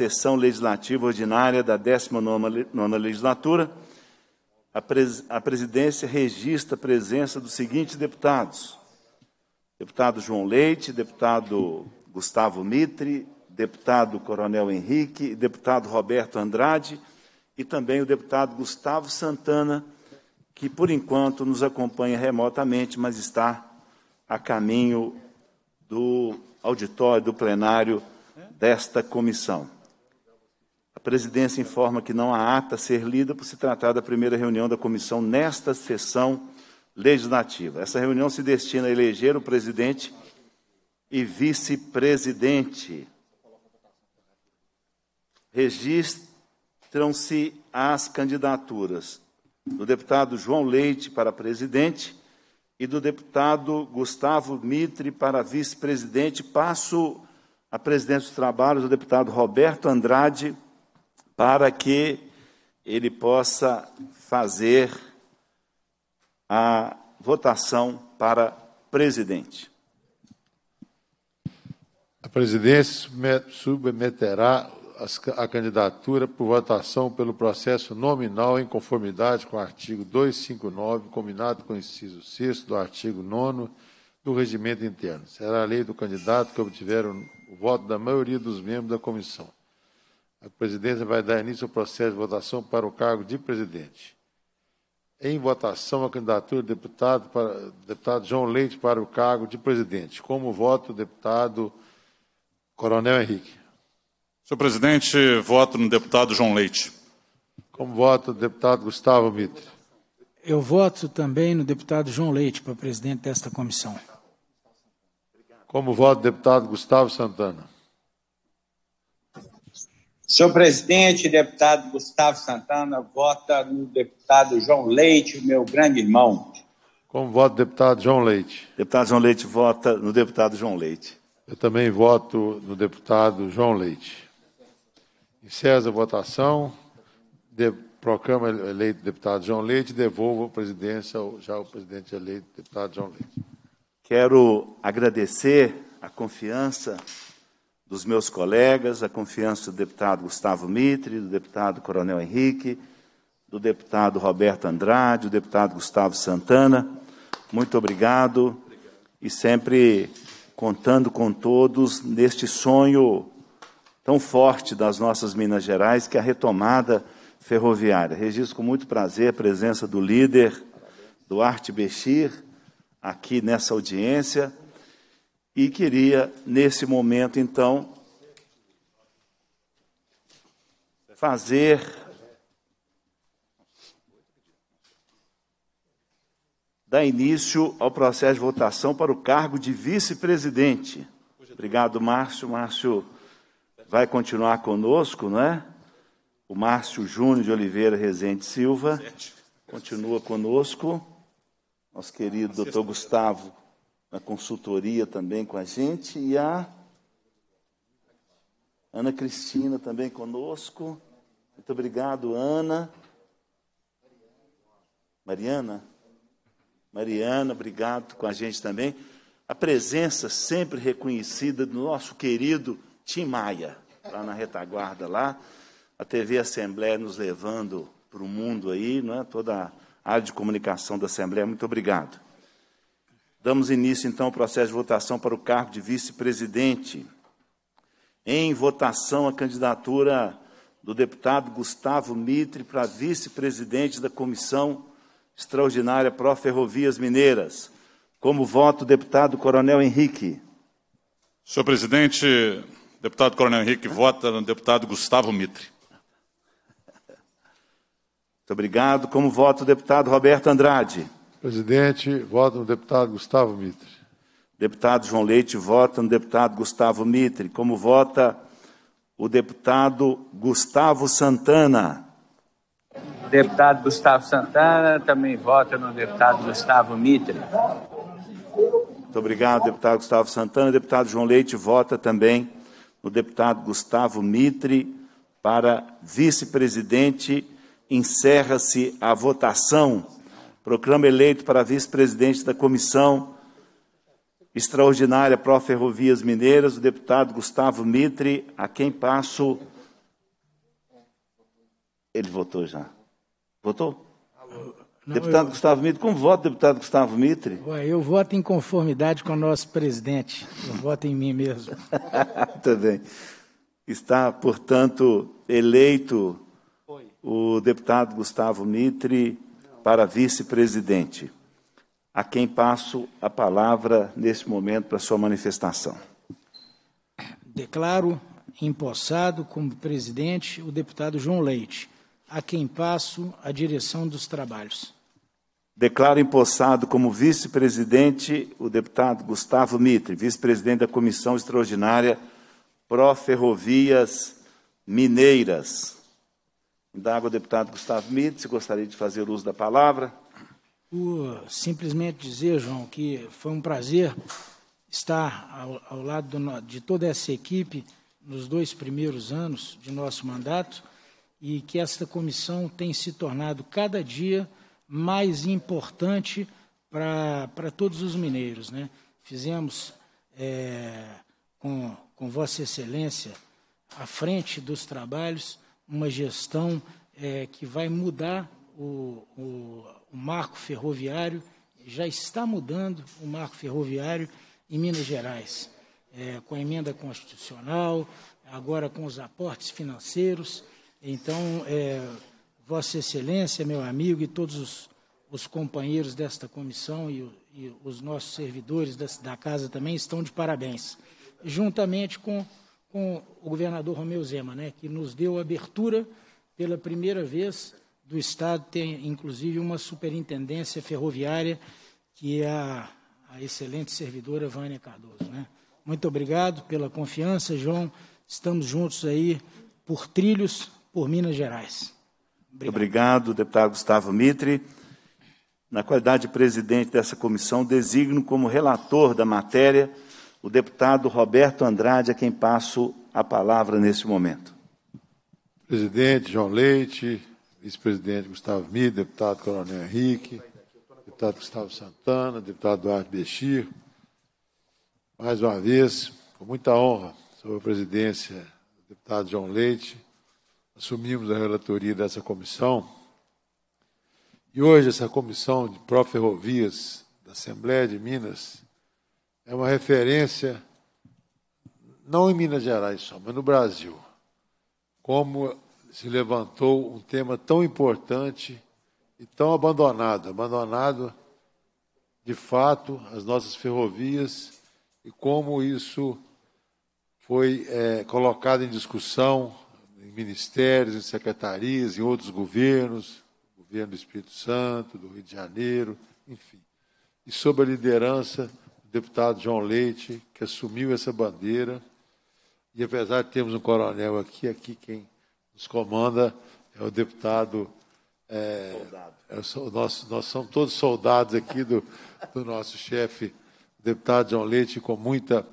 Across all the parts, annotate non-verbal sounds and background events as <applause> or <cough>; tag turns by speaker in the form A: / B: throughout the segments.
A: sessão legislativa ordinária da 19ª legislatura, a, pres a presidência registra a presença dos seguintes deputados: deputado João Leite, deputado Gustavo Mitre, deputado Coronel Henrique, deputado Roberto Andrade e também o deputado Gustavo Santana, que por enquanto nos acompanha remotamente, mas está a caminho do auditório, do plenário desta comissão. A presidência informa que não há ata a ser lida por se tratar da primeira reunião da comissão nesta sessão legislativa. Essa reunião se destina a eleger o presidente e vice-presidente. Registram-se as candidaturas do deputado João Leite para presidente e do deputado Gustavo Mitre para vice-presidente. Passo a presidência dos trabalhos do deputado Roberto Andrade para que ele possa fazer a votação para presidente.
B: A presidência submeterá a candidatura por votação pelo processo nominal em conformidade com o artigo 259, combinado com o inciso 6 do artigo 9 do regimento interno. Será a lei do candidato que obtiver o voto da maioria dos membros da comissão. A presidência vai dar início ao processo de votação para o cargo de presidente. Em votação, a candidatura do deputado, para, deputado João Leite para o cargo de presidente. Como voto, o deputado Coronel Henrique.
C: Senhor presidente, voto no deputado João Leite.
B: Como voto, o deputado Gustavo Mitre.
D: Eu voto também no deputado João Leite para presidente desta comissão.
B: Como voto, o deputado Gustavo Santana.
E: Senhor presidente, deputado Gustavo Santana vota no deputado João Leite, meu grande irmão.
B: Como voto, deputado João Leite.
A: Deputado João Leite vota no deputado João Leite.
B: Eu também voto no deputado João Leite. Encerra a votação. De, proclama eleito deputado João Leite devolvo a presidência ao, já ao presidente eleito, deputado João Leite.
A: Quero agradecer a confiança dos meus colegas, a confiança do deputado Gustavo Mitre, do deputado Coronel Henrique, do deputado Roberto Andrade, do deputado Gustavo Santana. Muito obrigado e sempre contando com todos neste sonho tão forte das nossas Minas Gerais, que é a retomada ferroviária. Registro com muito prazer a presença do líder Duarte Bechir aqui nessa audiência e queria, nesse momento, então, fazer dar início ao processo de votação para o cargo de vice-presidente. Obrigado, Márcio. Márcio vai continuar conosco, não é? O Márcio Júnior de Oliveira Rezende Silva continua conosco. Nosso querido doutor Gustavo na consultoria também com a gente, e a Ana Cristina também conosco. Muito obrigado, Ana. Mariana? Mariana, obrigado com a gente também. A presença sempre reconhecida do nosso querido Tim Maia, lá na retaguarda lá. A TV Assembleia nos levando para o mundo aí, não é? toda a área de comunicação da Assembleia. Muito obrigado. Damos início, então, ao processo de votação para o cargo de vice-presidente. Em votação, a candidatura do deputado Gustavo Mitre para vice-presidente da Comissão Extraordinária Pró Ferrovias Mineiras. Como voto, deputado Coronel Henrique.
C: Senhor presidente, deputado Coronel Henrique vota no deputado Gustavo Mitre.
A: Muito obrigado. Como voto, o deputado Roberto Andrade.
B: Presidente, voto no deputado Gustavo Mitre.
A: Deputado João Leite vota no deputado Gustavo Mitre. Como vota o deputado Gustavo Santana?
E: Deputado Gustavo Santana também vota no deputado Gustavo Mitre.
A: Muito obrigado, deputado Gustavo Santana. Deputado João Leite vota também no deputado Gustavo Mitre para vice-presidente. Encerra-se a votação. Proclama eleito para vice-presidente da Comissão Extraordinária Pró Ferrovias Mineiras o deputado Gustavo Mitre, a quem passo Ele votou já. Votou? Não, deputado eu... Gustavo Mitre, como vota deputado Gustavo Mitre?
D: Ué, eu voto em conformidade com o nosso presidente. Eu voto em mim mesmo.
A: Muito <laughs> bem. Está, portanto, eleito o deputado Gustavo Mitre para vice-presidente, a quem passo a palavra neste momento para sua manifestação.
D: Declaro empossado como presidente o deputado João Leite, a quem passo a direção dos trabalhos.
A: Declaro empossado como vice-presidente o deputado Gustavo Mitre, vice-presidente da Comissão Extraordinária Pró Ferrovias Mineiras. Indago ao deputado Gustavo Mitre se gostaria de fazer uso da palavra.
D: Simplesmente dizer, João, que foi um prazer estar ao, ao lado do, de toda essa equipe nos dois primeiros anos de nosso mandato e que esta comissão tem se tornado cada dia mais importante para todos os mineiros. Né? Fizemos é, com, com Vossa Excelência à frente dos trabalhos uma gestão é, que vai mudar o, o, o marco ferroviário, já está mudando o marco ferroviário em Minas Gerais, é, com a emenda constitucional, agora com os aportes financeiros. Então, é, Vossa Excelência, meu amigo, e todos os, os companheiros desta comissão e, e os nossos servidores da, da, casa também estão de parabéns, juntamente com, com o governador Romeu Zema, né, que nos deu abertura pela primeira vez do Estado ter, inclusive, uma superintendência ferroviária, que é a, a excelente servidora Vânia Cardoso. Né? Muito obrigado pela confiança, João. Estamos juntos aí por trilhos por Minas Gerais.
A: Obrigado, Obrigado deputado Gustavo Mitre. Na qualidade de presidente dessa comissão, designo como relator da matéria o deputado Roberto Andrade, a quem passo a palavra neste momento.
B: Presidente João Leite, vice-presidente Gustavo Mitre, deputado Coronel Henrique, deputado Gustavo Santana, deputado Duarte Bexir, mais uma vez, com muita honra, sob a presidência do deputado João Leite, assumimos a relatoria dessa comissão. E hoje essa comissão de Pró-Ferrovias da Assembleia de Minas é uma referência, não em Minas Gerais só, mas no Brasil. Como se levantou um tema tão importante e tão abandonado abandonado, de fato, as nossas ferrovias e como isso foi é, colocado em discussão em ministérios, em secretarias, em outros governos, governo do Espírito Santo, do Rio de Janeiro, enfim. E sob a liderança deputado João Leite, que assumiu essa bandeira. E apesar de termos um coronel aqui, aqui quem nos comanda é o deputado. É, é o nosso, nós somos todos soldados aqui do, do nosso chefe, o deputado João Leite, com muita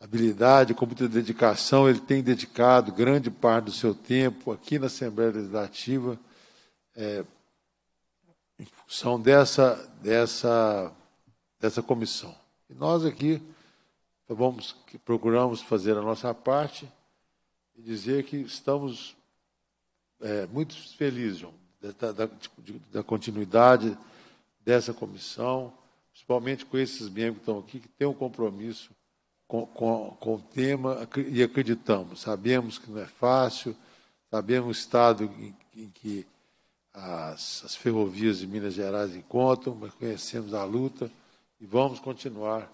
B: habilidade, com muita dedicação, ele tem dedicado grande parte do seu tempo aqui na Assembleia Legislativa é, em função dessa, dessa, dessa comissão. E nós aqui vamos, procuramos fazer a nossa parte e dizer que estamos é, muito felizes, João, da, da, da continuidade dessa comissão, principalmente com esses membros que estão aqui, que têm um compromisso com, com, com o tema e acreditamos. Sabemos que não é fácil, sabemos o estado em, em que as, as, ferrovias de Minas Gerais encontram, mas conhecemos a luta e vamos continuar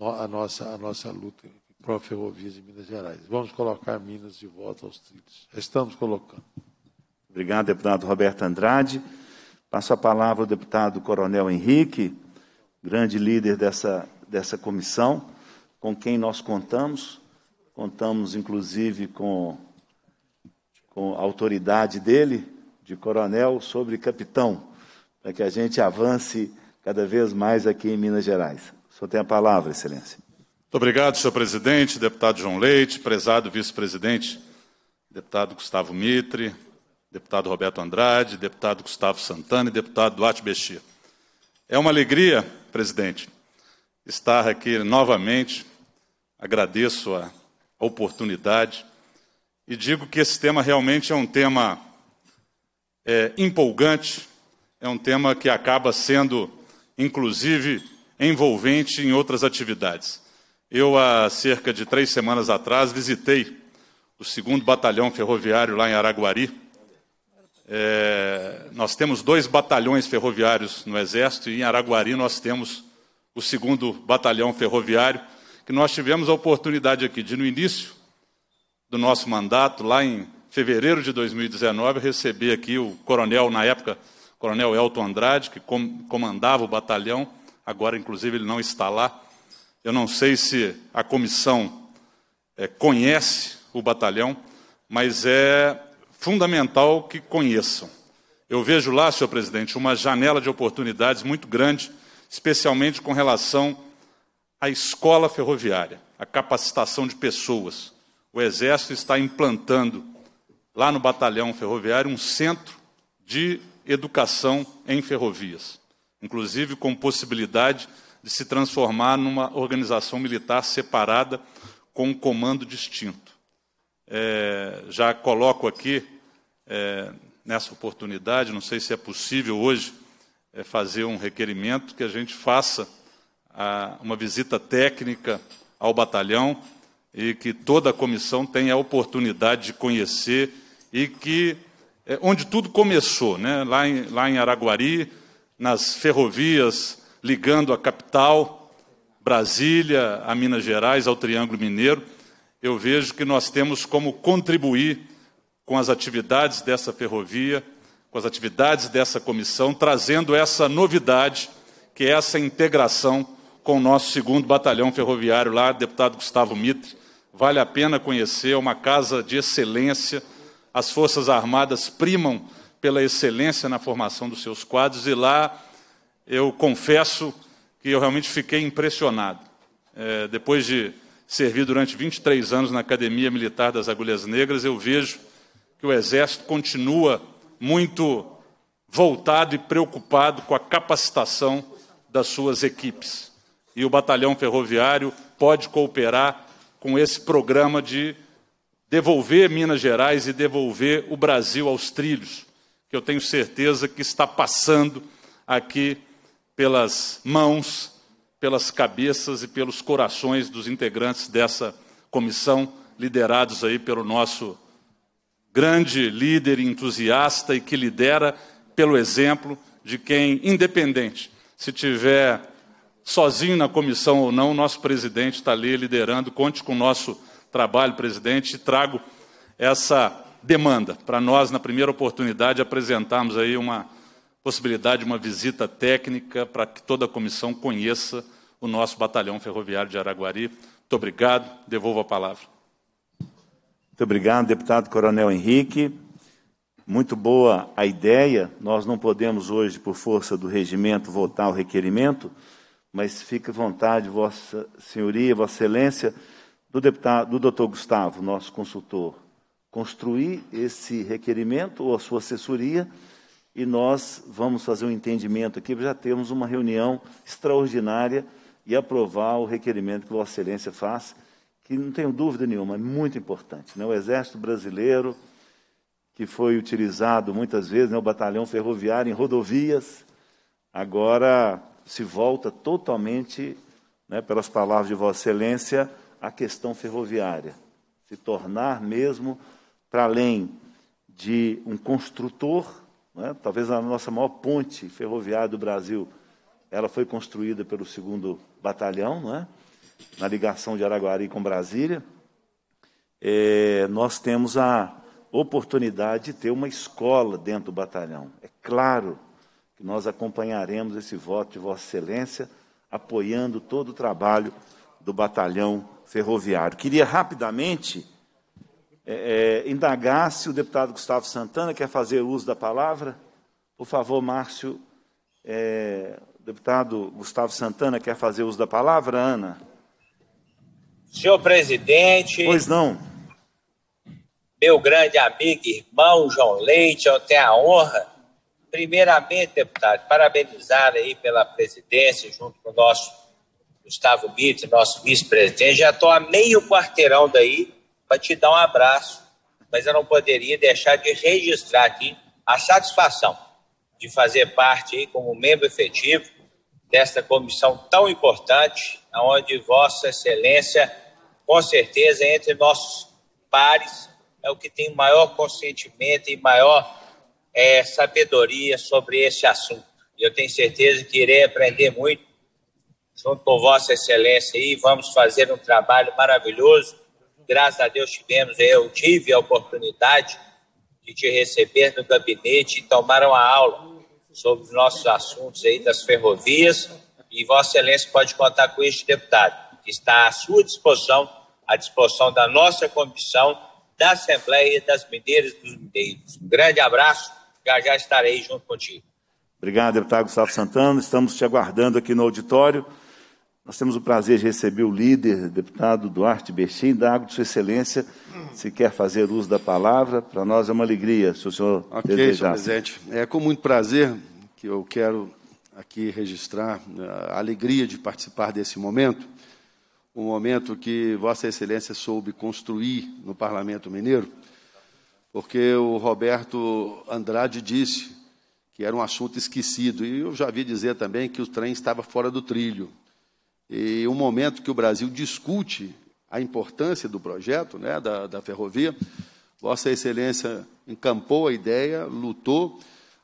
B: a nossa, a nossa luta a ferrovias de Minas Gerais. Vamos colocar Minas de volta aos trilhos. Estamos colocando.
A: Obrigado, deputado Roberto Andrade. Passo a palavra ao deputado Coronel Henrique, grande líder dessa, dessa comissão com quem nós contamos, contamos inclusive com, com a autoridade dele, de coronel, sobre capitão, para que a gente avance cada vez mais aqui em Minas Gerais. O senhor tem a palavra, Excelência.
C: Muito obrigado, senhor presidente, deputado João Leite, prezado vice-presidente, deputado Gustavo Mitre, deputado Roberto Andrade, deputado Gustavo Santana e deputado Duarte Bexia. É uma alegria, presidente, estar aqui novamente agradeço a oportunidade e digo que esse tema realmente é um tema é, empolgante, é um tema que acaba sendo, inclusive, envolvente em outras atividades. Eu, há cerca de três semanas atrás, visitei o segundo batalhão ferroviário lá em Araguari. É, nós temos dois batalhões ferroviários no Exército e em Araguari nós temos o segundo batalhão ferroviário, que nós tivemos a oportunidade aqui de, no início do nosso mandato, lá em fevereiro de 2019, receber aqui o coronel, na época, coronel Elton Andrade, que comandava o batalhão, agora, inclusive, ele não está lá. Eu não sei se a comissão é, conhece o batalhão, mas é fundamental que conheçam. Eu vejo lá, senhor presidente, uma janela de oportunidades muito grande, especialmente com relação à escola ferroviária, a capacitação de pessoas. O Exército está implantando lá no batalhão ferroviário um centro de educação em ferrovias, inclusive com possibilidade de se transformar numa organização militar separada com um comando distinto. É, já coloco aqui, é, nessa oportunidade, não sei se é possível hoje é, fazer um requerimento que a gente faça a, uma visita técnica ao batalhão e que toda a comissão tenha a oportunidade de conhecer e que é, onde tudo começou, né? lá, em, lá em Araguari, nas ferrovias ligando a capital, Brasília, a Minas Gerais, ao Triângulo Mineiro, eu vejo que nós temos como contribuir com as atividades dessa ferrovia, com as atividades dessa comissão, trazendo essa novidade, que é essa integração com o nosso segundo batalhão ferroviário lá, deputado Gustavo Mitre. Vale a pena conhecer, é uma casa de excelência. As Forças Armadas primam pela excelência na formação dos seus quadros, e lá eu confesso que eu realmente fiquei impressionado. É, depois de servir durante 23 anos na Academia Militar das Agulhas Negras, eu vejo que o Exército continua muito voltado e preocupado com a capacitação das suas equipes. E o Batalhão Ferroviário pode cooperar com esse programa de devolver Minas Gerais e devolver o Brasil aos trilhos, que eu tenho certeza que está passando aqui pelas mãos, pelas cabeças e pelos corações dos integrantes dessa comissão, liderados aí pelo nosso grande líder entusiasta e que lidera pelo exemplo de quem, independente, se tiver sozinho na comissão ou não, nosso presidente está ali liderando. Conte com o nosso trabalho, presidente, e trago essa demanda para nós, na primeira oportunidade, apresentarmos aí uma possibilidade de uma visita técnica para que toda a comissão conheça o nosso batalhão ferroviário de Araguari. Muito obrigado, devolvo a palavra.
A: Muito obrigado, deputado Coronel Henrique. Muito boa a ideia. Nós não podemos hoje, por força do regimento, votar o requerimento, mas fique à vontade, Vossa Senhoria, Vossa Excelência, do deputado, do doutor Gustavo, nosso consultor, construir esse requerimento ou a sua assessoria e nós vamos fazer um entendimento aqui, já temos uma reunião extraordinária e aprovar o requerimento que Vossa Excelência faz, que não tenho dúvida nenhuma, é muito importante. Né? O Exército Brasileiro, que foi utilizado muitas vezes, né? o batalhão ferroviário em rodovias, agora se volta totalmente, né, pelas palavras de Vossa Excelência, à questão ferroviária. Se tornar mesmo, para além de um construtor, né? Talvez a nossa maior ponte ferroviária do Brasil, ela foi construída pelo segundo batalhão, né? na ligação de Araguari com Brasília. É, nós temos a oportunidade de ter uma escola dentro do batalhão. É claro que nós acompanharemos esse voto de Vossa Excelência, apoiando todo o trabalho do batalhão ferroviário. Queria rapidamente é, é, indagar se o deputado Gustavo Santana quer fazer uso da palavra. Por favor, Márcio, é, deputado Gustavo Santana quer fazer uso da palavra, Ana?
E: Senhor presidente.
A: Pois não.
E: Meu grande amigo, irmão João Leite, eu tenho a honra, primeiramente, deputado, parabenizar aí pela presidência, junto com o nosso Gustavo Bitter, nosso vice-presidente. Já estou a meio quarteirão daí para te dar um abraço, mas eu não poderia deixar de registrar aqui a satisfação de fazer parte aí como membro efetivo desta comissão tão importante, onde Vossa Excelência, com certeza, entre nossos pares, é o que tem maior consentimento e maior é, sabedoria sobre esse assunto. E eu tenho certeza que irei aprender muito junto com Vossa Excelência aí, vamos fazer um trabalho maravilhoso. Graças a Deus tivemos, eu tive a oportunidade de te receber no gabinete e tomar uma aula sobre os nossos assuntos aí das ferrovias. E Vossa Excelência pode contar com este deputado, que está à sua disposição, à disposição da nossa comissão, da Assembleia e das Mineiras dos Mineiros. Um grande abraço, já já estarei junto contigo.
A: Obrigado, deputado Gustavo Santana. Estamos te aguardando aqui no auditório. Nós temos o prazer de receber o líder, deputado Duarte Bechim, da Água de Sua Excelência, se quer fazer uso da palavra. Para nós é uma alegria, se o senhor
F: Ok, senhor presidente. É com muito prazer que eu quero aqui registrar a alegria de participar desse momento, um momento que Vossa Excelência soube construir no Parlamento Mineiro, porque o Roberto Andrade disse que era um assunto esquecido, e eu já vi dizer também que o trem estava fora do trilho e um momento que o Brasil discute a importância do projeto, né, da, da ferrovia, Vossa Excelência encampou a ideia, lutou,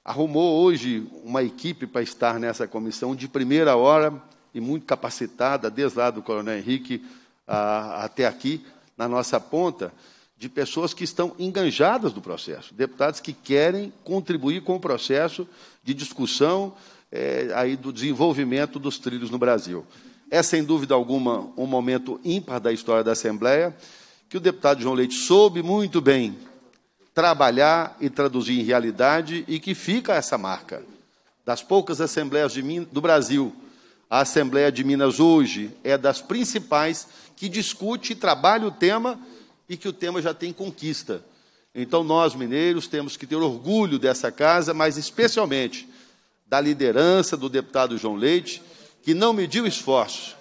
F: arrumou hoje uma equipe para estar nessa comissão de primeira hora e muito capacitada, desde lá do Coronel Henrique a, até aqui, na nossa ponta, de pessoas que estão enganjadas do processo, deputados que querem contribuir com o processo de discussão é, aí do desenvolvimento dos trilhos no Brasil. É, sem dúvida alguma, um momento ímpar da história da Assembleia, que o deputado João Leite soube muito bem trabalhar e traduzir em realidade e que fica essa marca. Das poucas assembleias do Brasil, a Assembleia de Minas hoje é das principais que discute e trabalha o tema e que o tema já tem conquista. Então, nós, mineiros, temos que ter orgulho dessa casa, mas especialmente da liderança do deputado João Leite, que não mediu esforço,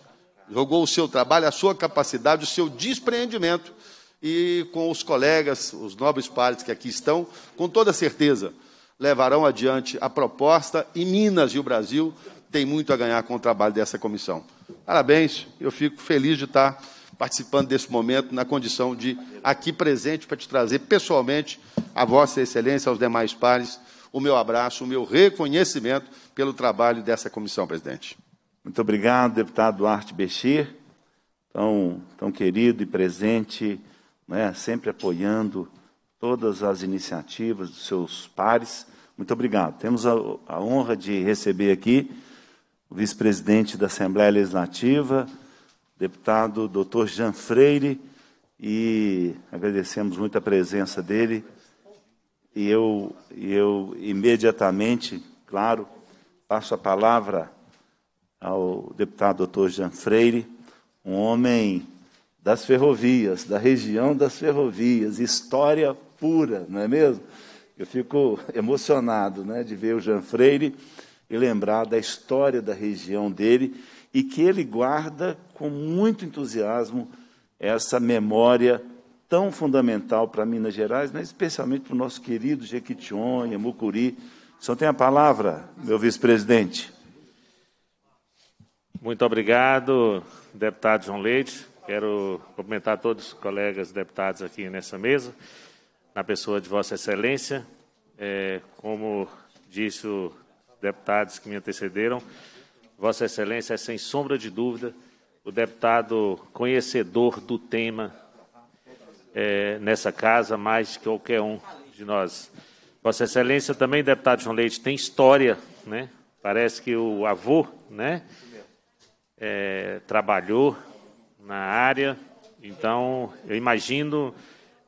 F: jogou o seu trabalho, a sua capacidade, o seu despreendimento e com os colegas, os nobres pares que aqui estão, com toda certeza levarão adiante a proposta e Minas e o Brasil têm muito a ganhar com o trabalho dessa comissão. Parabéns, eu fico feliz de estar participando desse momento na condição de aqui presente para te trazer pessoalmente a Vossa Excelência, aos demais pares, o meu abraço, o meu reconhecimento pelo trabalho dessa comissão, presidente.
A: Muito obrigado, deputado Duarte Bexir, tão, tão querido e presente, né, sempre apoiando todas as iniciativas dos seus pares. Muito obrigado. Temos a, a honra de receber aqui o vice-presidente da Assembleia Legislativa, deputado doutor Jean Freire, e agradecemos muito a presença dele. E eu, eu imediatamente, claro, passo a palavra ao deputado doutor Jean Freire, um homem das ferrovias, da região das ferrovias, história pura, não é mesmo? Eu fico emocionado né, de ver o Jean Freire e lembrar da história da região dele e que ele guarda com muito entusiasmo essa memória tão fundamental para Minas Gerais, mas especialmente para o nosso querido Jequitinhonha, Mucuri. Só tem a palavra, meu vice-presidente.
G: Muito obrigado, deputado João Leite. Quero cumprimentar todos os colegas deputados aqui nessa mesa, na pessoa de Vossa Excelência. É, como disse os deputados que me antecederam, Vossa Excelência é, sem sombra de dúvida, o deputado conhecedor do tema é, nessa casa, mais que qualquer um de nós. Vossa Excelência também, deputado João Leite, tem história, né? Parece que o avô, né? É, trabalhou na área, então eu imagino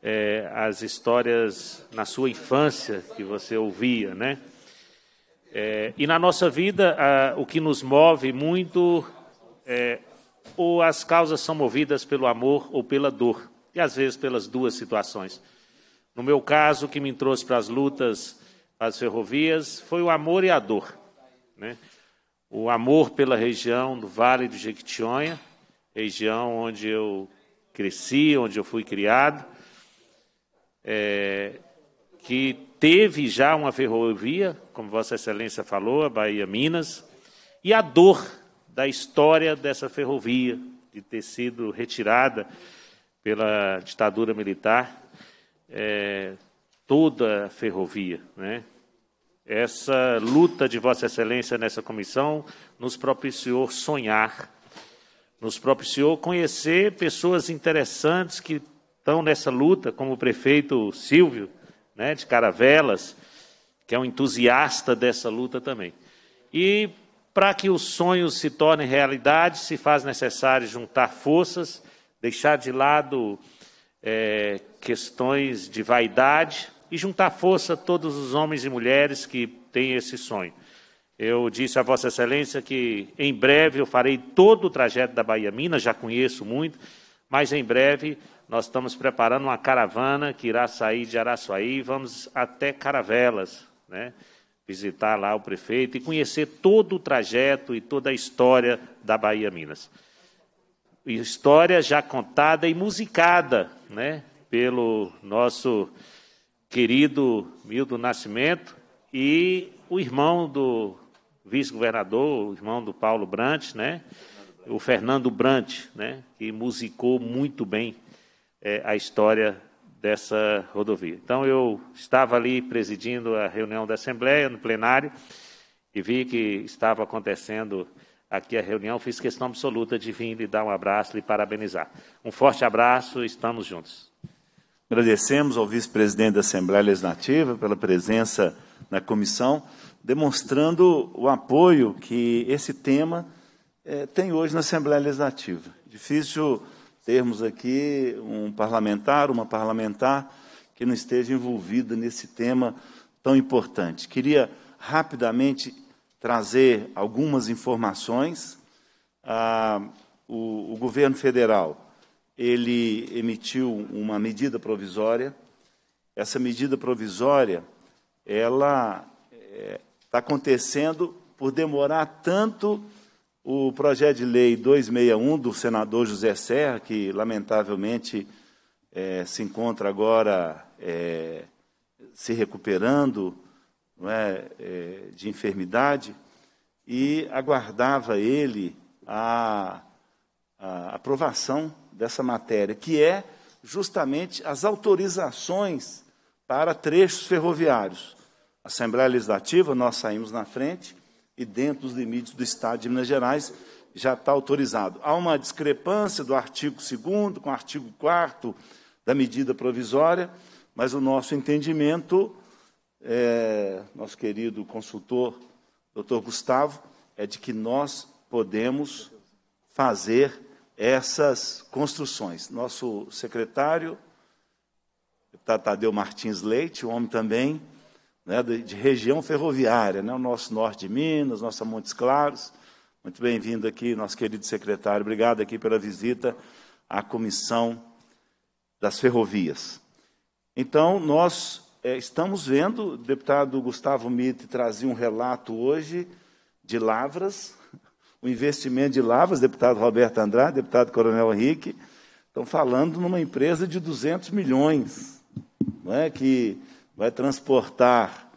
G: é, as histórias na sua infância que você ouvia, né? É, e na nossa vida, a, o que nos move muito é, ou as causas são movidas pelo amor ou pela dor, e às vezes pelas duas situações. No meu caso, o que me trouxe para as lutas, as ferrovias, foi o amor e a dor. Né? O amor pela região do Vale do Jequitinhonha, região onde eu cresci, onde eu fui criado, é, que teve já uma ferrovia, como Vossa Excelência falou, a Bahia Minas, e a dor da história dessa ferrovia, de ter sido retirada pela ditadura militar, é, toda a ferrovia. Né? Essa luta de Vossa Excelência nessa comissão nos propiciou sonhar, nos propiciou conhecer pessoas interessantes que estão nessa luta, como o prefeito Silvio, né, de Caravelas, que é um entusiasta dessa luta também. E para que os sonhos se tornem realidade, se faz necessário juntar forças, deixar de lado é, questões de vaidade e juntar força todos os homens e mulheres que têm esse sonho. Eu disse a Vossa Excelência que em breve eu farei todo o trajeto da Bahia Minas, já conheço muito, mas em breve nós estamos preparando uma caravana que irá sair de Araçuaí, vamos até Caravelas, né? visitar lá o prefeito e conhecer todo o trajeto e toda a história da Bahia Minas. História já contada e musicada né, pelo nosso querido Milton Nascimento e o irmão do vice-governador, o irmão do Paulo Brant, né, o Fernando Brant, né, que musicou muito bem é, a história dessa rodovia. Então, eu estava ali presidindo a reunião da Assembleia, no plenário, e vi que estava acontecendo aqui a reunião, fiz questão absoluta de vir lhe dar um abraço, lhe parabenizar. Um forte abraço, estamos juntos.
A: Agradecemos ao vice-presidente da Assembleia Legislativa pela presença na comissão, demonstrando o apoio que esse tema é, tem hoje na Assembleia Legislativa. Difícil termos aqui um parlamentar, uma parlamentar que não esteja envolvida nesse tema tão importante. Queria rapidamente trazer algumas informações. Ah, o, o, governo federal ele emitiu uma medida provisória. Essa medida provisória ela está é, acontecendo por demorar tanto o projeto de lei 261 do senador José Serra, que lamentavelmente é, se encontra agora é, se recuperando é, de enfermidade, e aguardava ele a, a aprovação dessa matéria, que é justamente as autorizações para trechos ferroviários. Assembleia Legislativa, nós saímos na frente, e dentro dos limites do Estado de Minas Gerais já está autorizado. Há uma discrepância do artigo 2 com o artigo 4 da medida provisória, mas o nosso entendimento, é, nosso querido consultor, doutor Gustavo, é de que nós podemos fazer essas construções. Nosso secretário, deputado Tadeu Martins Leite, o homem também né, de, de, região ferroviária, né, o nosso norte de Minas, nossa Montes Claros. Muito bem-vindo aqui, nosso querido secretário. Obrigado aqui pela visita à Comissão das Ferrovias. Então, nós é, estamos vendo, o deputado Gustavo Mitre trazia um relato hoje de Lavras, o investimento de Lavras, deputado Roberto Andrade, deputado Coronel Henrique, estão falando numa empresa de 200 milhões, não é, que vai transportar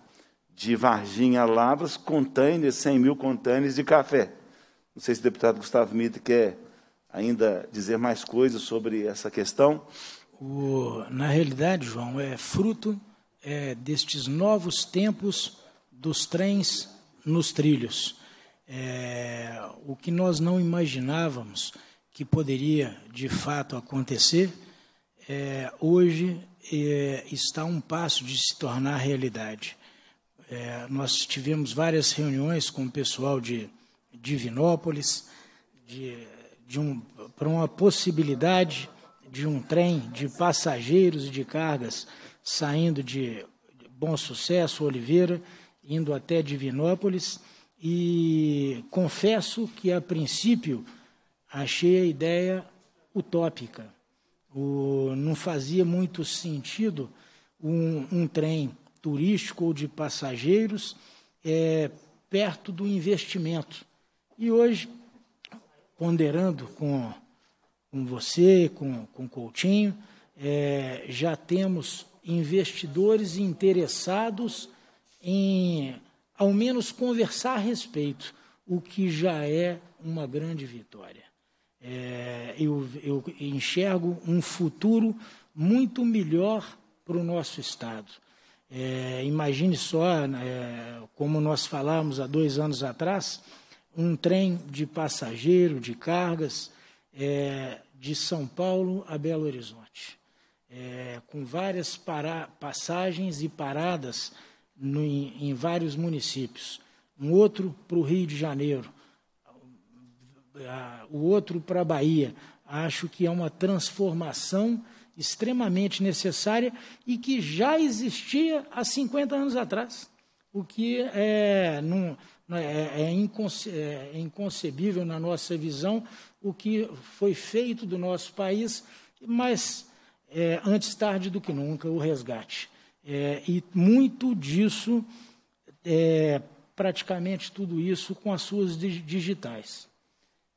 A: de Varginha a Lavras containers, 100 mil containers de café. Não sei se o deputado Gustavo Mitre quer ainda dizer mais coisas sobre essa questão.
D: O, na realidade, João, é fruto é, destes novos tempos dos trens nos trilhos. É, o que nós não imaginávamos que poderia de fato acontecer, é, hoje é, está um passo de se tornar realidade. É, nós tivemos várias reuniões com o pessoal de Divinópolis de, de um, para uma possibilidade de um trem de passageiros e de cargas saindo de Bom Sucesso, Oliveira, indo até Divinópolis. E confesso que, a princípio, achei a ideia utópica o, não fazia muito sentido um, um, trem turístico ou de passageiros é, perto do investimento. E hoje, ponderando com, com você, com, com Coutinho, é, já temos investidores interessados em, ao menos, conversar a respeito, o que já é uma grande vitória. É, eu, eu enxergo um futuro muito melhor para o nosso Estado. É, imagine só, é, como nós falamos há dois anos atrás, um trem de passageiro, de cargas, é, de São Paulo a Belo Horizonte, é, com várias para, passagens e paradas no, em, em vários municípios. Um outro para o Rio de Janeiro, o outro para a Bahia. Acho que é uma transformação extremamente necessária e que já existia há 50 anos atrás, o que é, não, é, é, é inconcebível na nossa visão o que foi feito do nosso país, mas é, antes tarde do que nunca o resgate. É, e muito disso, é, praticamente tudo isso, com as suas digitais.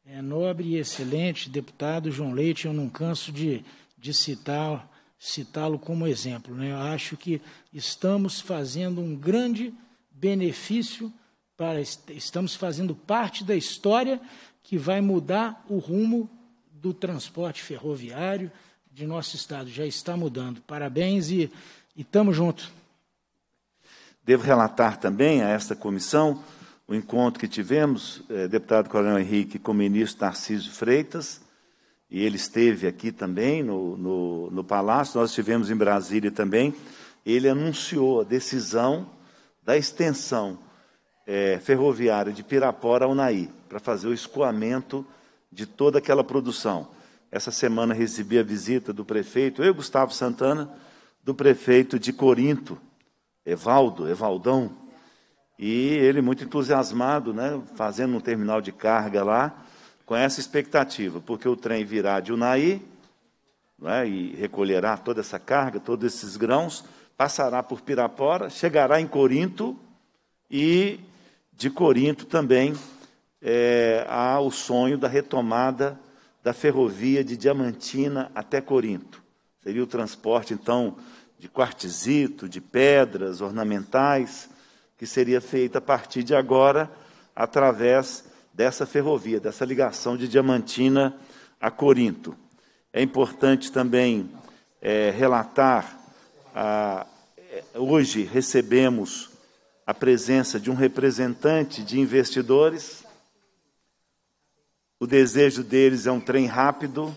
D: É, nobre e excelente deputado João Leite, eu não canso de, de citar citá-lo como exemplo. Né? Eu acho que estamos fazendo um grande benefício para estamos fazendo parte da história que vai mudar o rumo do transporte ferroviário de nosso estado. Já está mudando. Parabéns e estamos juntos.
A: Devo relatar também a esta comissão o encontro que tivemos, eh, deputado Coronel Henrique, com o ministro Tarcísio Freitas, e ele esteve aqui também no, no, no Palácio, nós estivemos em Brasília também. Ele anunciou a decisão da extensão eh, ferroviária de Pirapora ao Naí, para fazer o escoamento de toda aquela produção. Essa semana recebi a visita do prefeito, eu, Gustavo Santana, do prefeito de Corinto, Evaldo, Evaldão, e ele muito entusiasmado, né, fazendo um terminal de carga lá, com essa expectativa, porque o trem virá de Unai né, e recolherá toda essa carga, todos esses grãos, passará por Pirapora, chegará em Corinto e de Corinto também é, há o sonho da retomada da ferrovia de Diamantina até Corinto. Seria o transporte, então, de quartzito, de pedras ornamentais, que seria feita a partir de agora através dessa ferrovia, dessa ligação de Diamantina a Corinto. É importante também é, relatar, a, é, hoje recebemos a presença de um representante de investidores. O desejo deles é um trem rápido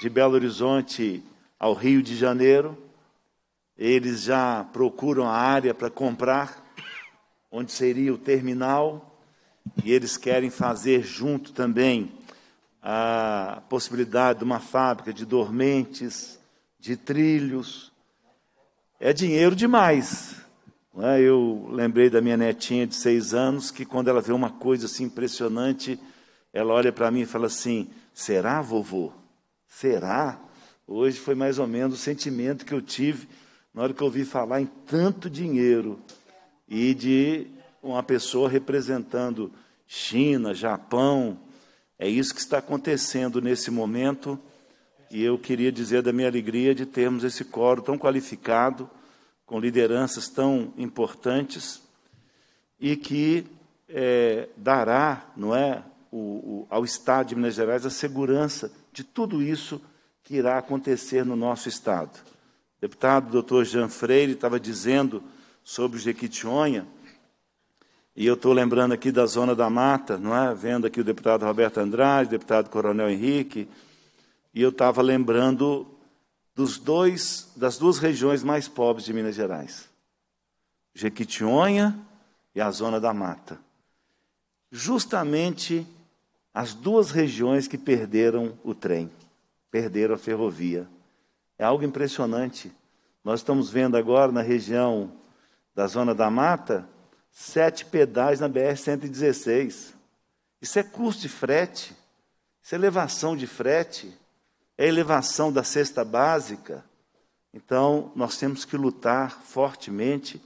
A: de Belo Horizonte ao Rio de Janeiro. Eles já procuram a área para comprar onde seria o terminal, e eles querem fazer junto também a possibilidade de uma fábrica de dormentes, de trilhos. É dinheiro demais. É? Eu lembrei da minha netinha de seis anos, que quando ela vê uma coisa assim impressionante, ela olha para mim e fala assim: será, vovô? Será? Hoje foi mais ou menos o sentimento que eu tive na hora que eu ouvi falar em tanto dinheiro e de uma pessoa representando China, Japão. É isso que está acontecendo nesse momento. E eu queria dizer da minha alegria de termos esse coro tão qualificado, com lideranças tão importantes, e que é, dará, não é, o, o, ao Estado de Minas Gerais a segurança de tudo isso que irá acontecer no nosso Estado. Deputado doutor Jean Freire estava dizendo sobre o Jequitinhonha, e eu estou lembrando aqui da Zona da Mata, não é? Vendo aqui o deputado Roberto Andrade, deputado Coronel Henrique, e eu estava lembrando dos dois, das duas regiões mais pobres de Minas Gerais, Jequitinhonha e a Zona da Mata. Justamente as duas regiões que perderam o trem, perderam a ferrovia. É algo impressionante. Nós estamos vendo agora na região da Zona da Mata, sete pedais na BR-116. Isso é custo de frete, isso é elevação de frete, é elevação da cesta básica. Então, nós temos que lutar fortemente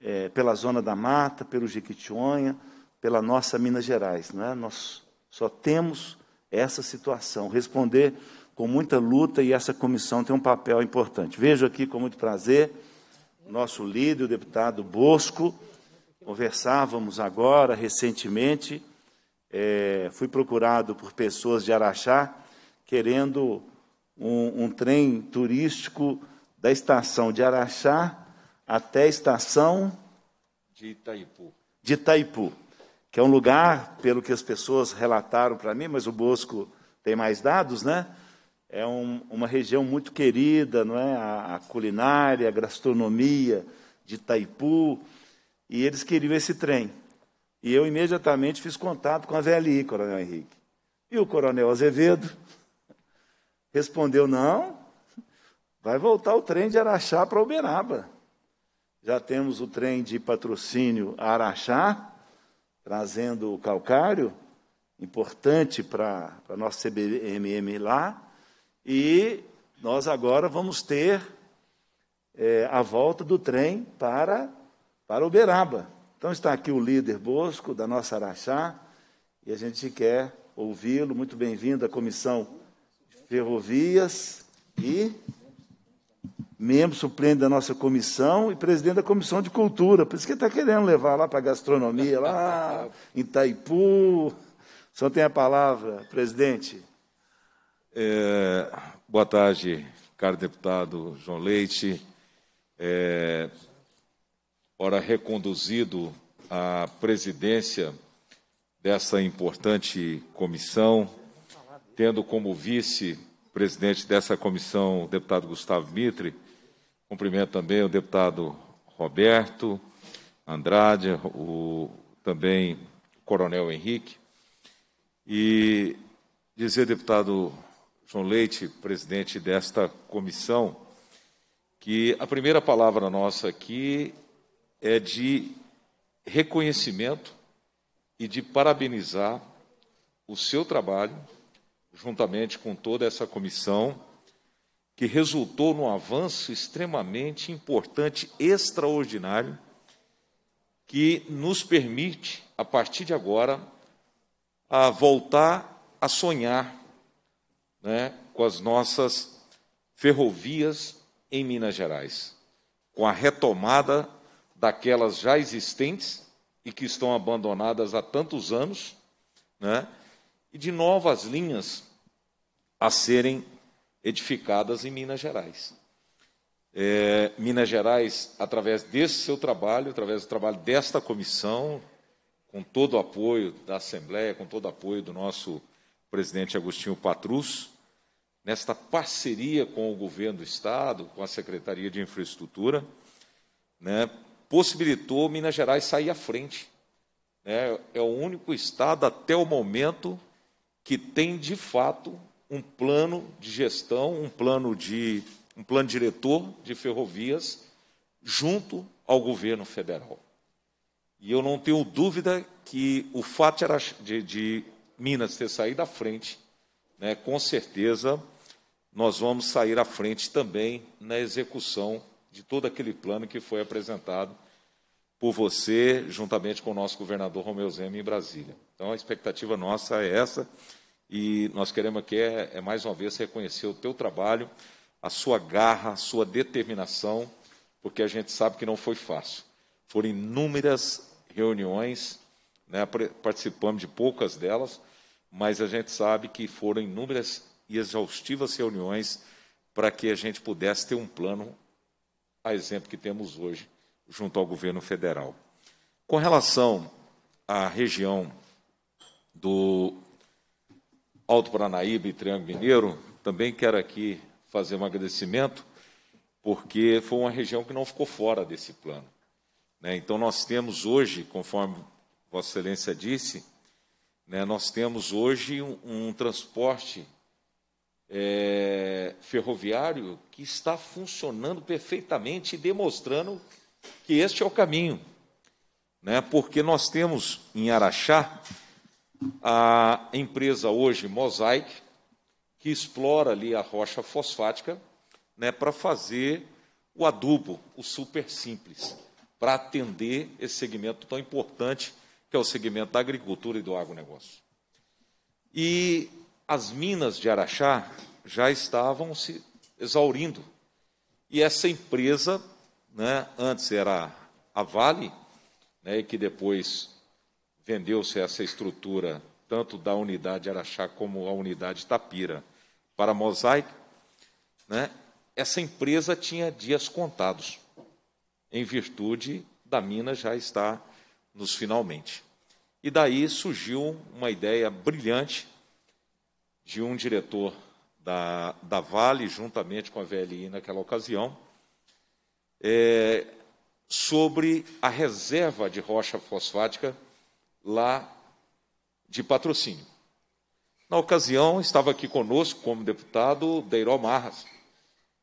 A: é, pela Zona da Mata, pelo Jequitinhonha, pela nossa Minas Gerais. Não é? Nós só temos essa situação. Responder com muita luta e essa comissão tem um papel importante. Vejo aqui com muito prazer o nosso líder, o deputado Bosco. Conversávamos agora, recentemente, é, fui procurado por pessoas de Araxá querendo um, um trem turístico da estação de Araxá até a estação
B: de Itaipu.
A: De Itaipu, que é um lugar, pelo que as pessoas relataram para mim, mas o Bosco tem mais dados, né? É um, uma região muito querida, não é? A, a, culinária, a gastronomia de Itaipu, e eles queriam esse trem. E eu imediatamente fiz contato com a VLI, Coronel Henrique. E o Coronel Azevedo <laughs> respondeu: não, vai voltar o trem de Araxá para Uberaba. Já temos o trem de patrocínio Araxá, trazendo o calcário, importante para a nossa CBMM lá, e nós agora vamos ter é, a volta do trem para, para Uberaba. Então está aqui o líder Bosco, da nossa Araxá, e a gente quer ouvi-lo. Muito bem-vindo à Comissão de Ferrovias e membro suplente da nossa comissão e presidente da Comissão de Cultura. Por isso que ele está querendo levar lá para a gastronomia, lá <laughs> em Itaipu. O senhor tem a palavra, presidente.
H: É, boa tarde, caro deputado João Leite. É, ora, reconduzido à presidência dessa importante comissão, tendo como vice-presidente dessa comissão o deputado Gustavo Mitre, cumprimento também o deputado Roberto Andrade, o, também o coronel Henrique, e dizer, deputado João Leite, presidente desta comissão, que a primeira palavra nossa aqui é de reconhecimento e de parabenizar o seu trabalho, juntamente com toda essa comissão, que resultou num avanço extremamente importante, extraordinário, que nos permite, a partir de agora, a voltar a sonhar né, com as nossas ferrovias em Minas Gerais, com a retomada daquelas já existentes e que estão abandonadas há tantos anos, né, e de novas linhas a serem edificadas em Minas Gerais. É, Minas Gerais, através desse seu trabalho, através do trabalho desta comissão, com todo o apoio da Assembleia, com todo o apoio do nosso presidente Agostinho Patrus, nesta parceria com o governo do Estado, com a Secretaria de Infraestrutura, né, possibilitou Minas Gerais sair à frente. Né, é o único Estado, até o momento, que tem, de fato, um plano de gestão, um plano, de, um plano diretor de ferrovias junto ao governo federal. E eu não tenho dúvida que o fato de, de Minas ter saído à frente, né, com certeza nós vamos sair à frente também na execução de todo aquele plano que foi apresentado por você, juntamente com o nosso governador Romeu Zema, em Brasília. Então, a expectativa nossa é essa, e nós queremos aqui, é, é mais uma vez, reconhecer o teu trabalho, a sua garra, a sua determinação, porque a gente sabe que não foi fácil. Foram inúmeras reuniões, né, participamos de poucas delas, mas a gente sabe que foram inúmeras e exaustivas reuniões para que a gente pudesse ter um plano, a exemplo que temos hoje, junto ao governo federal. Com relação à região do Alto Paranaíba e Triângulo Mineiro, também quero aqui fazer um agradecimento, porque foi uma região que não ficou fora desse plano. Né? Então, nós temos hoje, conforme Vossa Excelência disse, né, nós temos hoje um, um transporte é, ferroviário que está funcionando perfeitamente e demonstrando que este é o caminho. Né? Porque nós temos em Araxá a empresa hoje Mosaic, que explora ali a rocha fosfática né, para fazer o adubo, o super simples, para atender esse segmento tão importante que é o segmento da agricultura e do agronegócio. E as minas de Araxá, já estavam se exaurindo. E essa empresa, né, antes era a Vale, né, que depois vendeu-se essa estrutura, tanto da unidade Araxá como a unidade Tapira, para a Mosaic, né, essa empresa tinha dias contados, em virtude da mina já estar nos finalmente. E daí surgiu uma ideia brilhante de um diretor da, da Vale, juntamente com a VLI naquela ocasião, é, sobre a reserva de rocha fosfática lá de patrocínio. Na ocasião, estava aqui conosco como deputado Deiró Marras,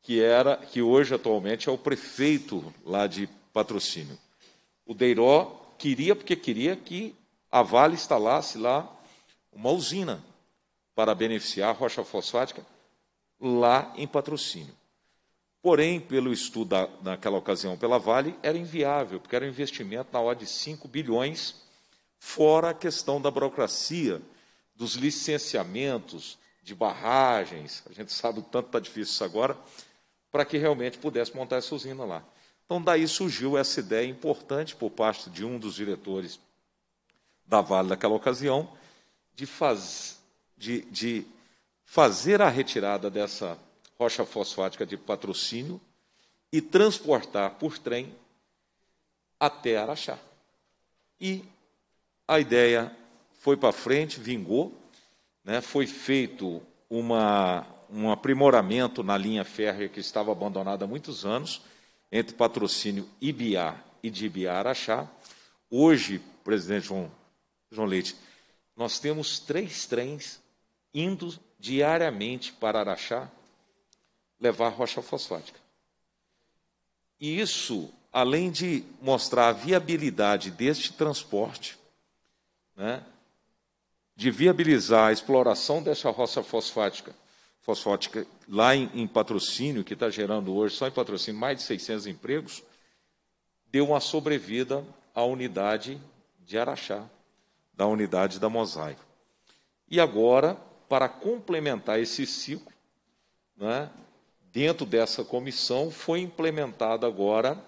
H: que era que hoje atualmente é o prefeito lá de patrocínio. O Deiró queria porque queria que a Vale instalasse lá uma usina para beneficiar a rocha fosfática lá em patrocínio. Porém, pelo estudo da, naquela ocasião pela Vale, era inviável, porque era um investimento na ordem de 5 bilhões, fora a questão da burocracia, dos licenciamentos de barragens, a gente sabe o tanto está difícil isso agora, para que realmente pudesse montar essa usina lá. Então, daí surgiu essa ideia importante por parte de um dos diretores da Vale naquela ocasião, de, faz, de, de fazer a retirada dessa rocha fosfática de patrocínio e transportar por trem até Araxá. E a ideia foi para frente, vingou, né, foi feito uma, um aprimoramento na linha férrea que estava abandonada há muitos anos, entre patrocínio Ibiá e de Ibiá Araxá. Hoje, presidente João, João Leite, nós temos três trens indo diariamente para Araxá levar rocha fosfática. E isso, além de mostrar a viabilidade deste transporte, né, de viabilizar a exploração dessa rocha fosfática, fosfática lá em, em patrocínio, que está gerando hoje, só em patrocínio, mais de 600 empregos, deu uma sobrevida à unidade de Araxá, da unidade da Mosaico. E agora para complementar esse ciclo, né, dentro dessa comissão foi implementada agora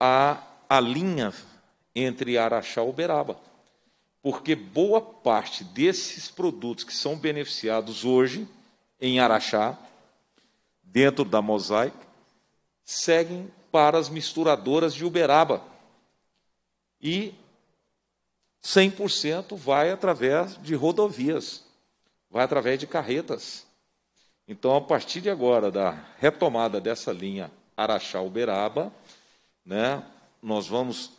H: a, a linha entre Araxá e Uberaba. Porque boa parte desses produtos que são beneficiados hoje em Araxá, dentro da Mosaic, seguem para as misturadoras de Uberaba. E 100% vai através de rodovias vai através de carretas. Então, a partir de agora, da retomada dessa linha Araxá-Uberaba, né, nós vamos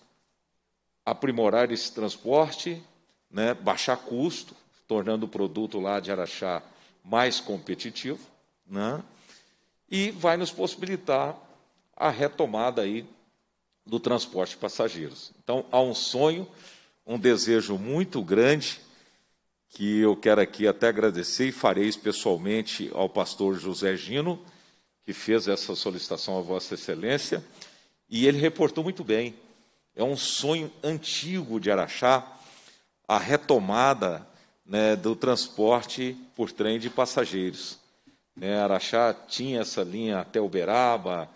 H: aprimorar esse transporte, né, baixar custo, tornando o produto lá de Araxá mais competitivo, né, e vai nos possibilitar a retomada aí do transporte de passageiros. Então, há um sonho, um desejo muito grande que eu quero aqui até agradecer e farei pessoalmente ao pastor José Gino, que fez essa solicitação a Vossa Excelência, e ele reportou muito bem. É um sonho antigo de Araxá a retomada né, do transporte por trem de passageiros. Né, Araxá tinha essa linha até Uberaba,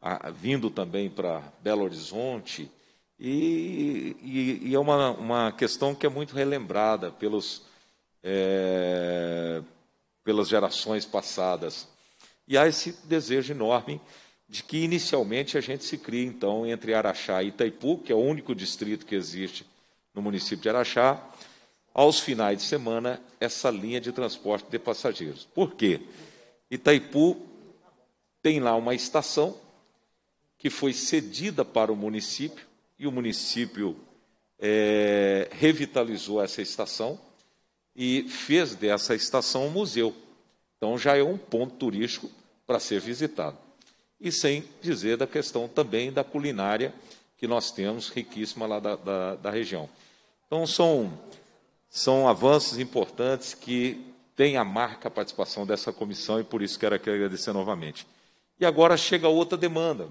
H: a, vindo também para Belo Horizonte, e, e, e é uma, uma questão que é muito relembrada pelos é, pelas gerações passadas. E há esse desejo enorme de que inicialmente a gente se crie, então, entre Araxá e Itaipu, que é o único distrito que existe no município de Araxá, aos finais de semana, essa linha de transporte de passageiros. Por quê? Itaipu tem lá uma estação que foi cedida para o município, e o município é, revitalizou essa estação, e fez dessa estação um museu. Então já é um ponto turístico para ser visitado. E sem dizer da questão também da culinária que nós temos, riquíssima lá da, da, da região. Então são, são avanços importantes que têm a marca a participação dessa comissão e por isso quero aqui agradecer novamente. E agora chega outra demanda,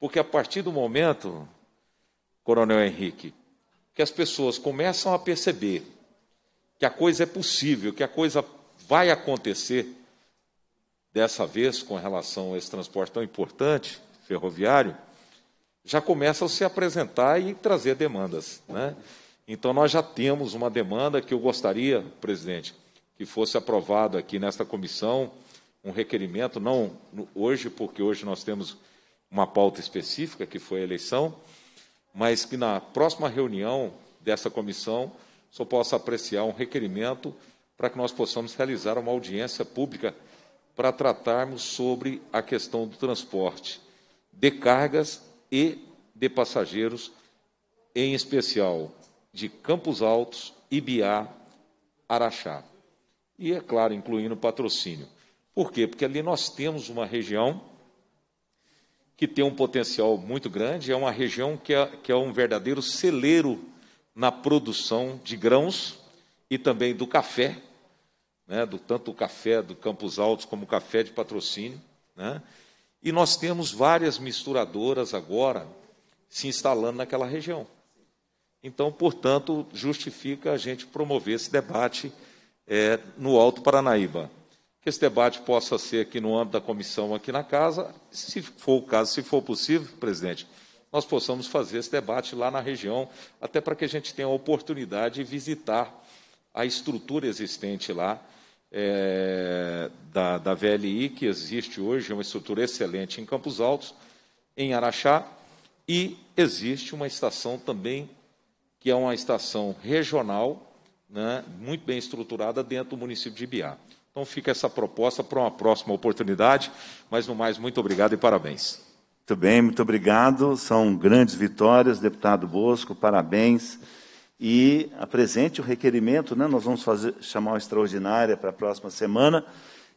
H: porque a partir do momento, Coronel Henrique, que as pessoas começam a perceber que a coisa é possível, que a coisa vai acontecer, dessa vez, com relação a esse transporte tão importante, ferroviário, já começam a se apresentar e trazer demandas. Né? Então, nós já temos uma demanda que eu gostaria, presidente, que fosse aprovado aqui nesta comissão, um requerimento, não hoje, porque hoje nós temos uma pauta específica, que foi a eleição, mas que na próxima reunião dessa comissão só possa apreciar um requerimento para que nós possamos realizar uma audiência pública para tratarmos sobre a questão do transporte de cargas e de passageiros, em especial de Campos Altos, Ibiá, Araxá. E, é claro, incluindo patrocínio. Por quê? Porque ali nós temos uma região que tem um potencial muito grande, é uma região que é, que é um verdadeiro celeiro na produção de grãos e também do café, né, do tanto o café do Campos Altos como o café de patrocínio. Né, e nós temos várias misturadoras agora se instalando naquela região. Então, portanto, justifica a gente promover esse debate é, no Alto Paranaíba que esse debate possa ser aqui no âmbito da comissão, aqui na casa, se for o caso, se for possível, presidente, nós possamos fazer esse debate lá na região, até para que a gente tenha a oportunidade de visitar a estrutura existente lá é, da, da VLI, que existe hoje, é uma estrutura excelente em Campos Altos, em Araxá, e existe uma estação também, que é uma estação regional, né, muito bem estruturada dentro do município de Ibiá. Então fica essa proposta para uma próxima oportunidade, mas no mais, muito obrigado e parabéns.
A: Muito bem, muito obrigado. São grandes vitórias, deputado Bosco, parabéns. E apresente o requerimento, né? Nós vamos fazer, chamar uma extraordinária para a próxima semana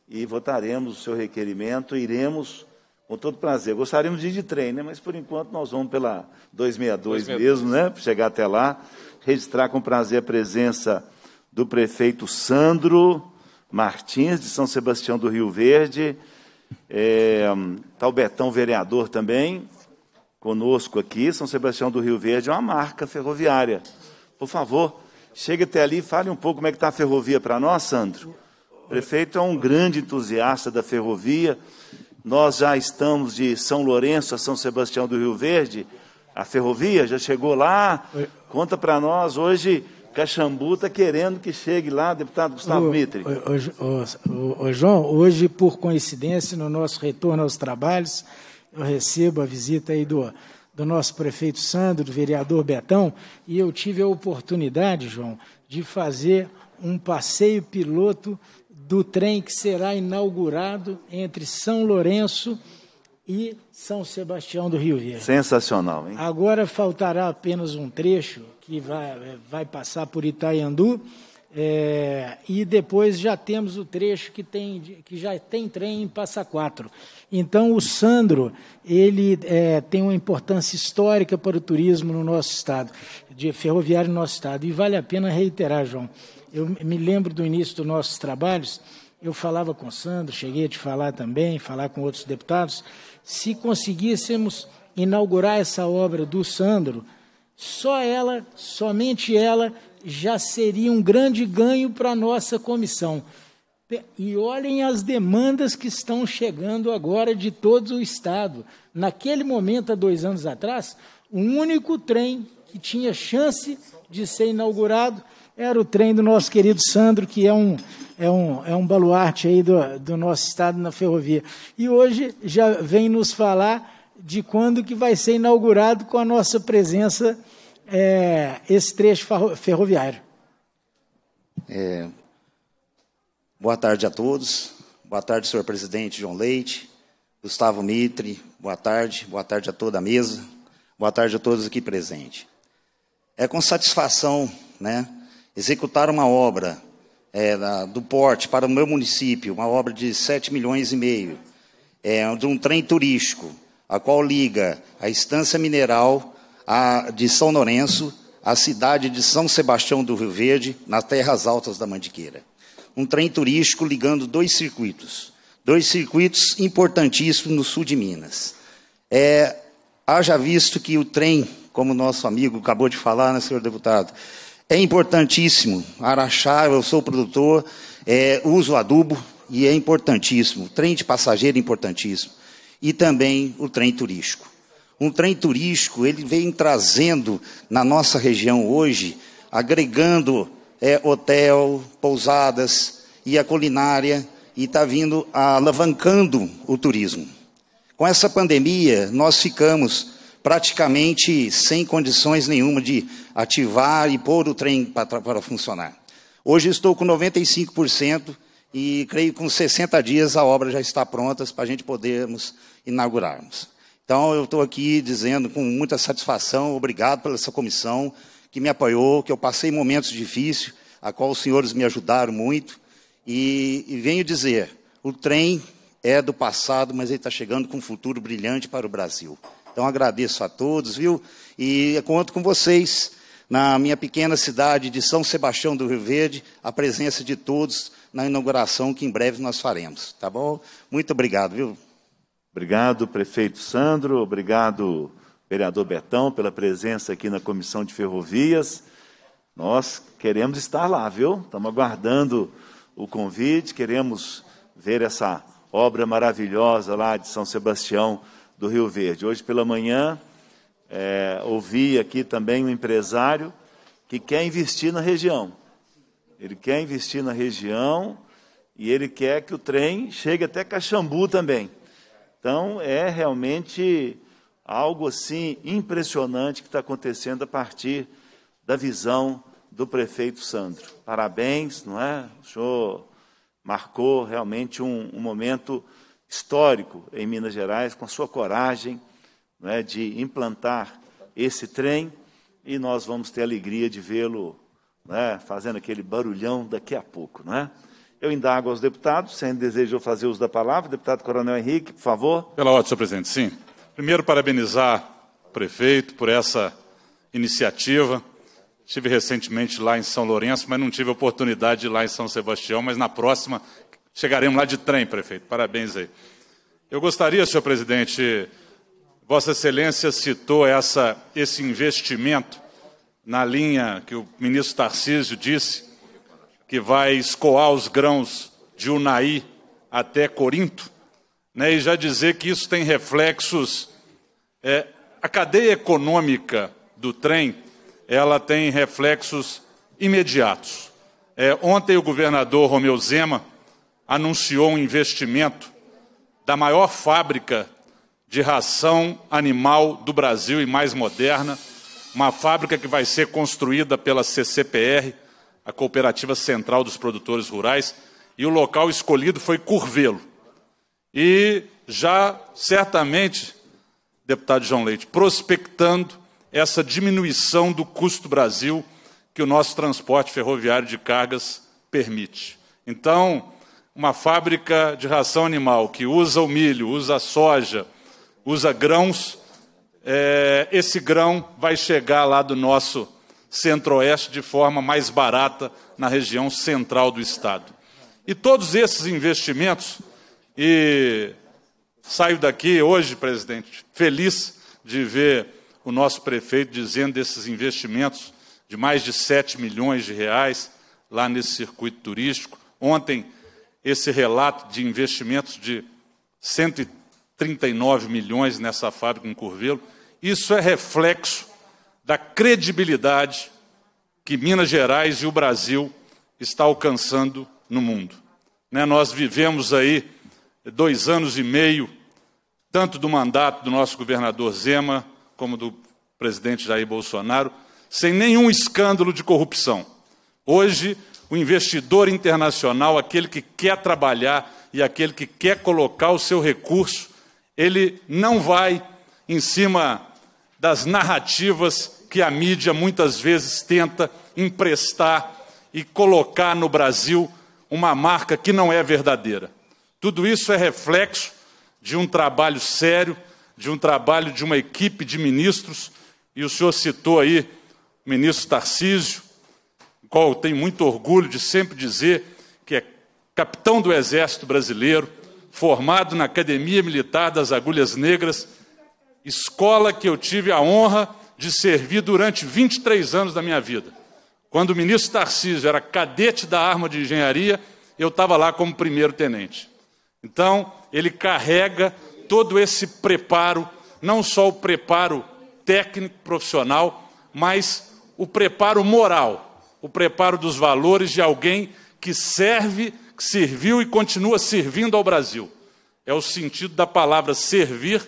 A: e votaremos o seu requerimento, iremos com todo prazer. Gostaríamos de ir de trem, né? mas por enquanto nós vamos pela 262, 262. mesmo, né? Para chegar até lá. Registrar com prazer a presença do prefeito Sandro Martins, de São Sebastião do Rio Verde. É, tá o Betão, vereador também, conosco aqui. São Sebastião do Rio Verde é uma marca ferroviária. Por favor, chegue até ali e fale um pouco como é que está a ferrovia para nós, Sandro. O prefeito é um grande entusiasta da ferrovia. Nós já estamos de São Lourenço a São Sebastião do Rio Verde. A ferrovia já chegou lá. Conta para nós hoje Caxambu está querendo que chegue lá, deputado Gustavo Mitre.
D: João, hoje, por coincidência, no nosso retorno aos trabalhos, eu recebo a visita aí do, do nosso prefeito Sandro, do vereador Betão, e eu tive a oportunidade, João, de fazer um passeio piloto do trem que será inaugurado entre São Lourenço e São Sebastião do Rio Verde.
A: Sensacional, hein?
D: Agora faltará apenas um trecho que vai, vai passar por Itaiandu. É, e depois já temos o trecho que, tem, que já tem trem em Passa Quatro. Então, o Sandro ele é, tem uma importância histórica para o turismo no nosso estado, de ferroviário no nosso estado. E vale a pena reiterar, João. Eu me lembro do início dos nossos trabalhos, eu falava com o Sandro, cheguei a te falar também, falar com outros deputados, se conseguíssemos inaugurar essa obra do Sandro, só ela, somente ela, já seria um grande ganho para a nossa comissão. E olhem as demandas que estão chegando agora de todo o Estado. Naquele momento, há dois anos atrás, o único trem que tinha chance de ser inaugurado era o trem do nosso querido Sandro, que é um, é um, é um baluarte aí do, do nosso Estado na ferrovia. E hoje já vem nos falar de quando que vai ser inaugurado com a nossa presença é, esse trecho ferroviário.
I: É, boa tarde a todos. Boa tarde, senhor presidente João Leite, Gustavo Mitre. Boa tarde. Boa tarde a toda a mesa. Boa tarde a todos aqui presentes. É com satisfação, né, executar uma obra é, da, do porte para o meu município, uma obra de 7 milhões e meio, é, de um trem turístico, a qual liga a Estância Mineral a, de São Lourenço à cidade de São Sebastião do Rio Verde, nas terras altas da Mandiqueira. Um trem turístico ligando dois circuitos, dois circuitos importantíssimos no sul de Minas. É, haja visto que o trem, como nosso amigo acabou de falar, né, senhor deputado, é importantíssimo. Araxá, eu sou produtor, é, uso adubo, e é importantíssimo, o trem de passageiro é importantíssimo, e também o trem turístico. Um trem turístico, ele vem trazendo na nossa região hoje, agregando é, hotel, pousadas e a culinária, e está vindo alavancando o turismo. Com essa pandemia, nós ficamos praticamente sem condições nenhuma de ativar e pôr o trem para, funcionar. Hoje estou com 95% e creio que com 60 dias a obra já está pronta para a gente podermos inaugurarmos. Então, eu estou aqui dizendo com muita satisfação, obrigado pela essa comissão que me apoiou, que eu passei momentos difíceis, a qual os senhores me ajudaram muito, e, e venho dizer, o trem é do passado, mas ele está chegando com um futuro brilhante para o Brasil. Então, agradeço a todos, viu? E conto com vocês, na minha pequena cidade de São Sebastião do Rio Verde, a presença de todos na inauguração que em breve nós faremos, tá bom? Muito obrigado, viu?
A: Obrigado, prefeito Sandro, obrigado, vereador Betão, pela presença aqui na Comissão de Ferrovias. Nós queremos estar lá, viu? Estamos aguardando o convite, queremos ver essa obra maravilhosa lá de São Sebastião do Rio Verde. Hoje pela manhã, é, ouvi aqui também um empresário que quer investir na região. Ele quer investir na região e ele quer que o trem chegue até Caxambu também. Então, é realmente algo assim impressionante que está acontecendo a partir da visão do prefeito Sandro. Parabéns, não é? O senhor marcou realmente um, um momento histórico em Minas Gerais, com a sua coragem não é, de implantar esse trem, e nós vamos ter a alegria de vê-lo é, fazendo aquele barulhão daqui a pouco. Não é? Eu indago aos deputados, se ainda desejam fazer uso da palavra. Deputado Coronel Henrique, por favor.
C: Pela ordem, senhor presidente, sim. Primeiro, parabenizar o prefeito por essa iniciativa. Estive recentemente lá em São Lourenço, mas não tive oportunidade de ir lá em São Sebastião, mas na próxima chegaremos lá de trem, prefeito. Parabéns aí. Eu gostaria, senhor presidente, Vossa Excelência citou essa, esse investimento na linha que o ministro Tarcísio disse, que vai escoar os grãos de Unai até Corinto, né, e já dizer que isso tem reflexos. É, a cadeia econômica do trem ela tem reflexos imediatos. É, ontem o governador Romeu Zema anunciou um investimento da maior fábrica de ração animal do Brasil e mais moderna, uma fábrica que vai ser construída pela CCPR, a Cooperativa Central dos Produtores Rurais, e o local escolhido foi Curvelo. E já certamente, deputado João Leite, prospectando essa diminuição do custo Brasil que o nosso transporte ferroviário de cargas permite. Então, uma fábrica de ração animal que usa o milho, usa a soja, usa grãos, é, esse grão vai chegar lá do nosso centro-oeste de forma mais barata na região central do Estado. E todos esses investimentos, e saio daqui hoje, presidente, feliz de ver o nosso prefeito dizendo desses investimentos de mais de 7 milhões de reais lá nesse circuito turístico. Ontem, esse relato de investimentos de 139 milhões nessa fábrica em Curvelo. Isso é reflexo da credibilidade que Minas Gerais e o Brasil está alcançando no mundo. Né, nós vivemos aí dois anos e meio, tanto do mandato do nosso governador Zema, como do presidente Jair Bolsonaro, sem nenhum escândalo de corrupção. Hoje, o investidor internacional, aquele que quer trabalhar e aquele que quer colocar o seu recurso, ele não vai em cima das narrativas que a mídia muitas vezes tenta emprestar e colocar no Brasil uma marca que não é verdadeira. Tudo isso é reflexo de um trabalho sério, de um trabalho de uma equipe de ministros, e o senhor citou aí o ministro Tarcísio, qual eu tenho muito orgulho de sempre dizer que é capitão do Exército Brasileiro, formado na Academia Militar das Agulhas Negras, escola que eu tive a honra de servir durante 23 anos da minha vida. Quando o ministro Tarcísio era cadete da arma de engenharia, eu estava lá como primeiro-tenente. Então, ele carrega todo esse preparo, não só o preparo técnico, profissional, mas o preparo moral, o preparo dos valores de alguém que serve, que serviu e continua servindo ao Brasil. É o sentido da palavra servir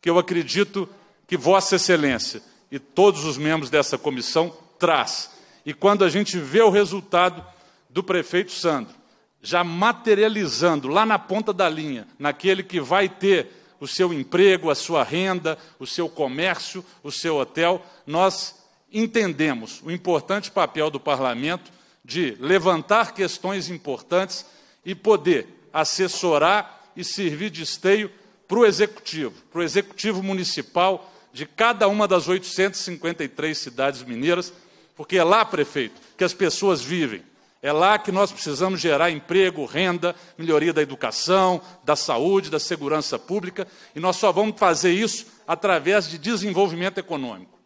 C: que eu acredito que Vossa Excelência e todos os membros dessa comissão traz. E quando a gente vê o resultado do prefeito Sandro, já materializando lá na ponta da linha, naquele que vai ter o seu emprego, a sua renda, o seu comércio, o seu hotel, nós entendemos o importante papel do parlamento de levantar questões importantes e poder assessorar e servir de esteio para o executivo, para o executivo municipal de cada uma das 853 cidades mineiras, porque é lá, prefeito, que as pessoas vivem. É lá que nós precisamos gerar emprego, renda, melhoria da educação, da saúde, da segurança pública, e nós só vamos fazer isso através de desenvolvimento econômico,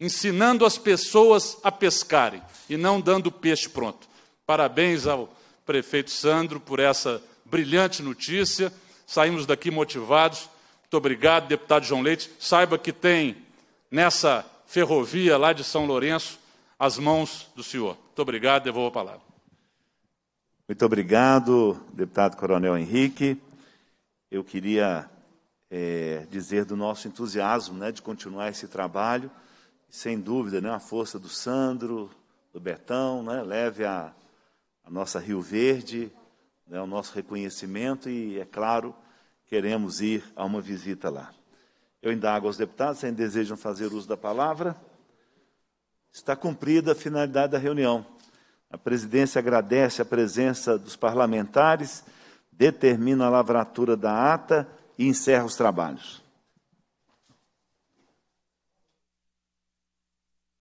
C: ensinando as pessoas a pescarem e não dando peixe pronto. Parabéns ao prefeito Sandro por essa brilhante notícia. Saímos daqui motivados. Muito obrigado, deputado João Leite. Saiba que tem nessa ferrovia lá de São Lourenço as mãos do senhor. Muito obrigado, devolvo a palavra.
A: Muito obrigado, deputado Coronel Henrique. Eu queria é, dizer do nosso entusiasmo né, de continuar esse trabalho. Sem dúvida, né, a força do Sandro, do Betão, né, leve a, a nossa Rio Verde, né, o nosso reconhecimento e, é claro, queremos ir a uma visita lá. Eu indago aos deputados se desejam fazer uso da palavra. Está cumprida a finalidade da reunião. A presidência agradece a presença dos parlamentares, determina a lavratura da ata e encerra os trabalhos.